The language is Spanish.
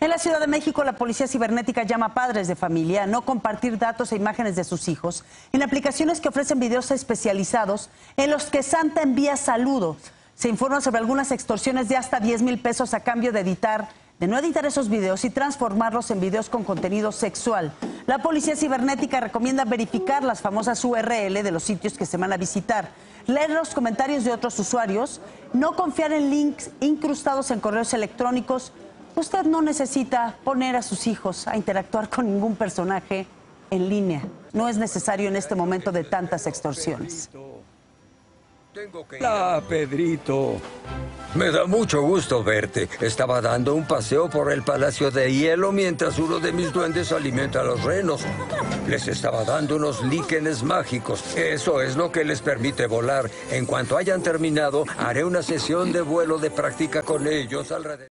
En la Ciudad de México, la Policía Cibernética llama a padres de familia a no compartir datos e imágenes de sus hijos en aplicaciones que ofrecen videos especializados en los que Santa envía saludos. Se informa sobre algunas extorsiones de hasta 10 mil pesos a cambio de editar, de no editar esos videos y transformarlos en videos con contenido sexual. La Policía Cibernética recomienda verificar las famosas URL de los sitios que se van a visitar, leer los comentarios de otros usuarios, no confiar en links incrustados en correos electrónicos, Usted no necesita poner a sus hijos a interactuar con ningún personaje en línea. No es necesario en este momento de tantas extorsiones. Hola, Pedrito. Me da mucho gusto verte. Estaba dando un paseo por el Palacio de Hielo mientras uno de mis duendes alimenta a los renos. Les estaba dando unos líquenes mágicos. Eso es lo que les permite volar. En cuanto hayan terminado, haré una sesión de vuelo de práctica con ellos alrededor.